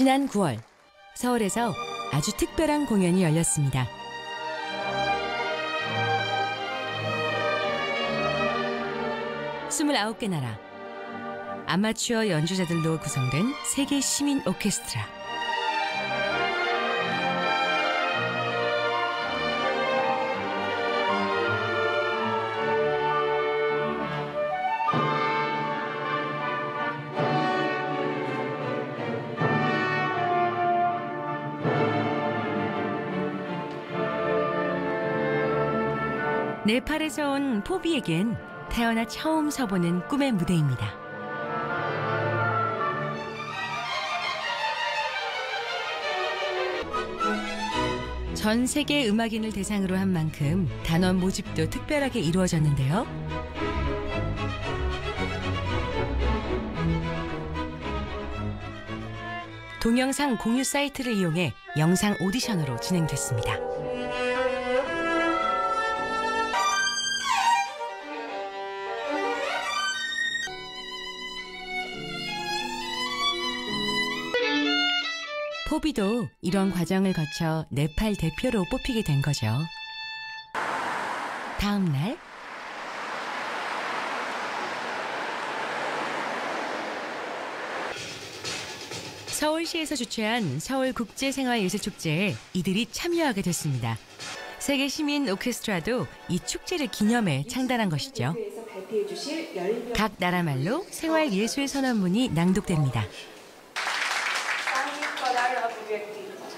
지난 9월 서울에서 아주 특별한 공연이 열렸습니다. 스물아홉 개 나라 아마추어 연주자들로 구성된 세계 시민 오케스트라. 네팔에서 온 포비에겐 태어나 처음 서보는 꿈의 무대입니다. 전 세계 음악인을 대상으로 한 만큼 단원 모집도 특별하게 이루어졌는데요. 동영상 공유 사이트를 이용해 영상 오디션으로 진행됐습니다. 포비도 이런 과정을 거쳐 네팔 대표로 뽑히게 된 거죠. 다음 날 서울시에서 주최한 서울국제생활예술축제에 이들이 참여하게 됐습니다. 세계 시민 오케스트라도 이 축제를 기념해 창단한 것이죠. 각 나라 말로 생활예술 선언문이 낭독됩니다.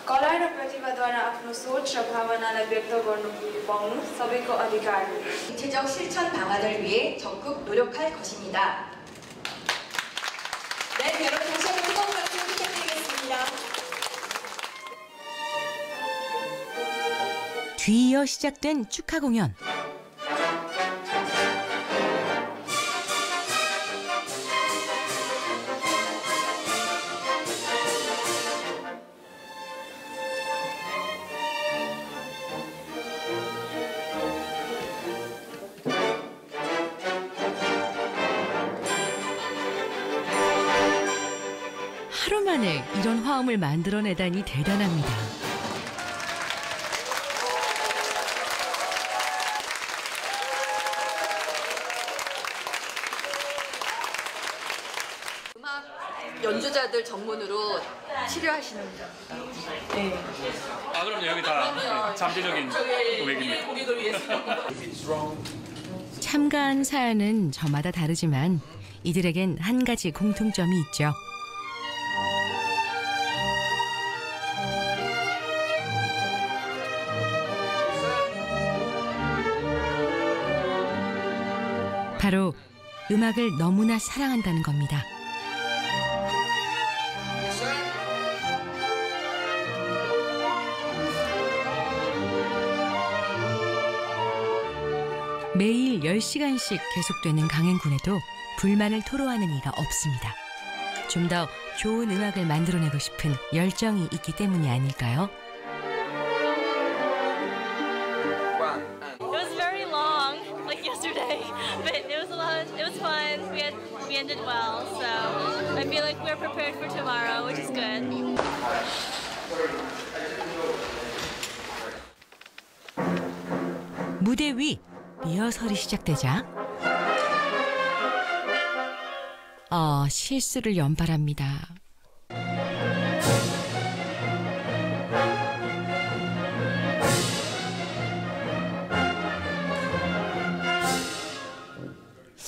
कला र प्रतिभाद्वारा आफ्नो सोच र भावनालाई व्यक्त गर्नु पाउनु सबैको अधिकार हो 구체적 실천 방안을 위해 적극 노력할 것입니다. 네, 여러분 다시 한번 뜨거운 박수 부탁드리겠습니다. 뒤이어 시작된 축하 공연. 만에 이런 화음을 만들어내다니 대단합니다. 음악 연주자들 전문으로 치료하시는 아 그럼요 여기 다 잠재적인 음악입니다. 고객을 위해서. 참가한 사연은 저마다 다르지만 이들에겐 한 가지 공통점이 있죠. 바로 음악을 너무나 사랑한다는 겁니다. 매일 10시간씩 계속되는 강행군에도 불만을 토로하는 이가 없습니다. 좀 더 좋은 음악을 만들어내고 싶은 열정이 있기 때문이 아닐까요? Feel like we're prepared for tomorrow, which is good. 무대 위 리허설이 시작되자 어, 실수를 연발합니다.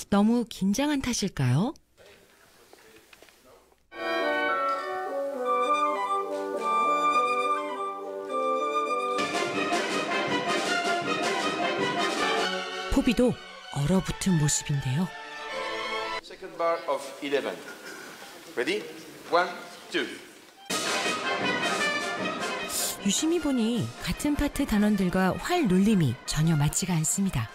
너무 긴장한 탓일까요? 포비도 얼어붙은 모습인데요. Second bar of 11. Ready? One, two. 유심히 보니 같은 파트 단원들과 활 놀림이 전혀 맞지가 않습니다.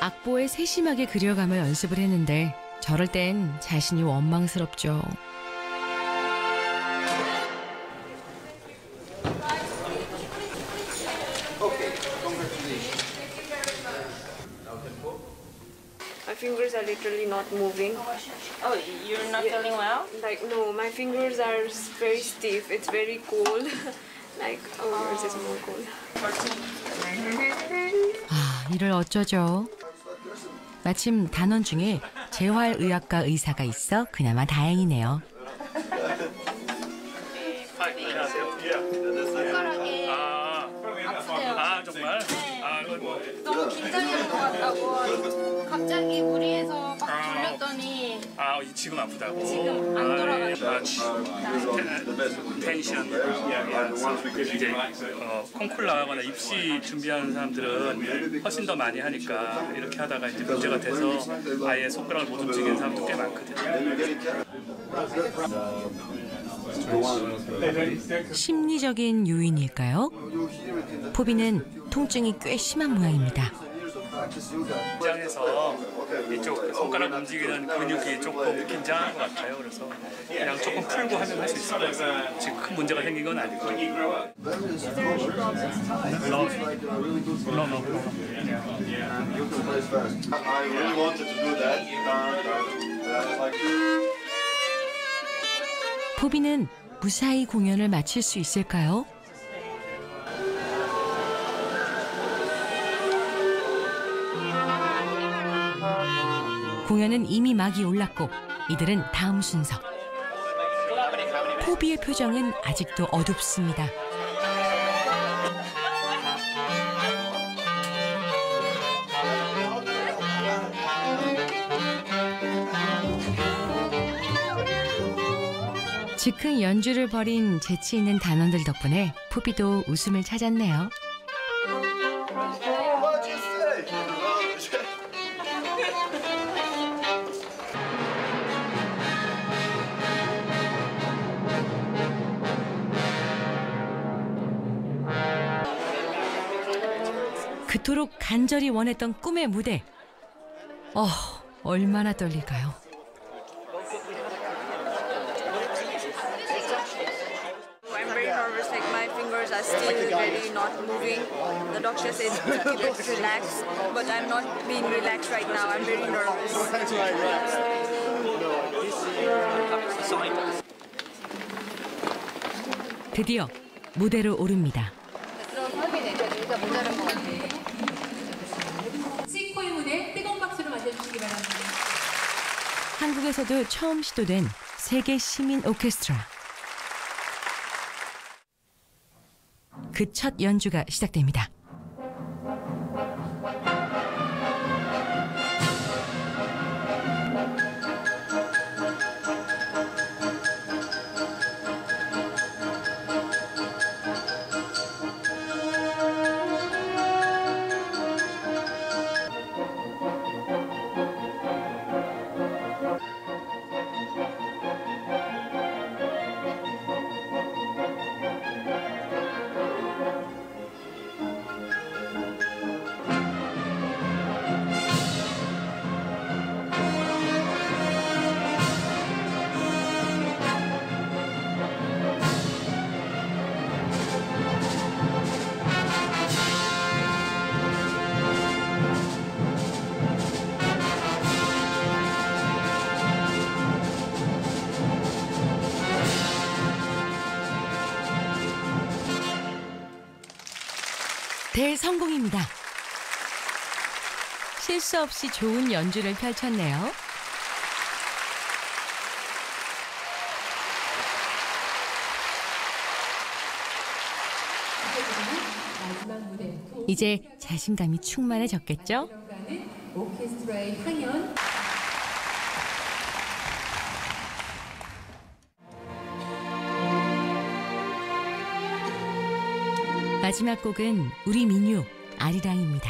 악보에 세심하게 그려가며 연습을 했는데 저럴 땐 자신이 원망스럽죠. I fingers are literally not moving. Oh, you're not feeling well? Like no, my fingers are very stiff. It's very cold. like oh, yours is more cold. 아, 이를 어쩌죠? 마침 단원 중에 재활의학과 의사가 있어 그나마 다행이네요. 아, 안녕하세요. 너무 긴장된 것 같다고 갑자기 무리해서 막 아. 돌렸더니 아, 이- 지금 아프다고? 지금 안 텐- 텐션. 이제 어, 콩쿨 나가거나 입시 준비하는 사람들은 훨씬 더 많이 하니까 이렇게 하다가 이제 문제가 돼서 아예 손가락을 못 움직이는 사람도 꽤 많거든요. 심리적인 요인일까요? 포비는 통증이 꽤 심한 모양입니다. 긴장해서 이쪽 손가락 움직이는 근육이 조금 긴장한 것 같아요. 그래서 그냥 조금 풀고 하면 할 수 있을 것 같아요. 지금 큰 문제가 생긴 건 아니고. 포비는 무사히 공연을 마칠 수 있을까요? 공연은 이미 막이 올랐고 이들은 다음 순서. 포비의 표정은 아직도 어둡습니다. 즉흥 연주를 벌인 재치 있는 단원들 덕분에 포비도 웃음을 찾았네요. 그토록 간절히 원했던 꿈의 무대. 어, 얼마나 떨릴까요? Are still very not moving. The doctor said it relaxed, but I'm not being relaxed right now. I'm very nervous. 드디어 무대로 오릅니다. 싱코의 무대 뜨거운 박수로 맞아주시기 바랍니다. 한국에서도 처음 시도된 세계 시민 오케스트라. 그 첫 연주가 시작됩니다. 대성공입니다. 실수 없이 좋은 연주를 펼쳤네요. 이제 자신감이 충만해졌겠죠? 오케스트라의 향연 마지막 곡은 우리 민요 아리랑입니다.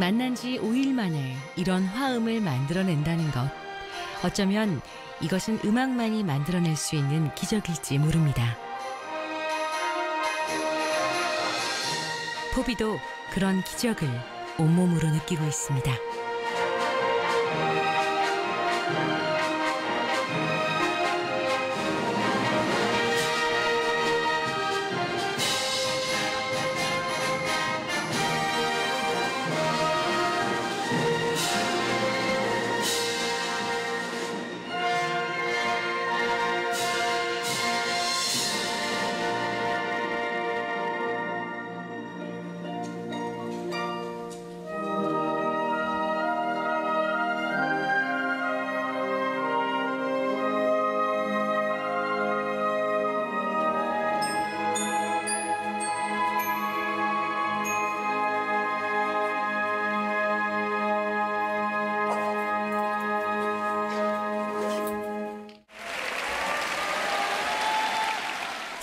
만난 지 5일 만에 이런 화음을 만들어낸다는 것. 어쩌면 이것은 음악만이 만들어낼 수 있는 기적일지 모릅니다. 포비도 그런 기적을 온몸으로 느끼고 있습니다.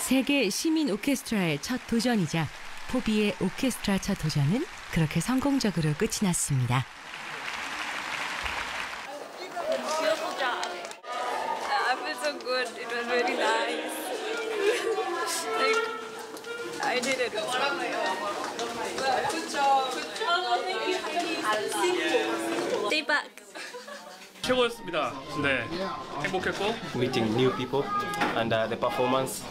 세계 시민 오케스트라의 첫 도전이자 포비의 오케스트라 첫 도전은 그렇게 성공적으로 끝이 났습니다. Beautiful job. I feel so good. It was very nice. like, I did it. Good job. Stay back. 최고였습니다. 네, 행복했고 meeting new people and uh, the performance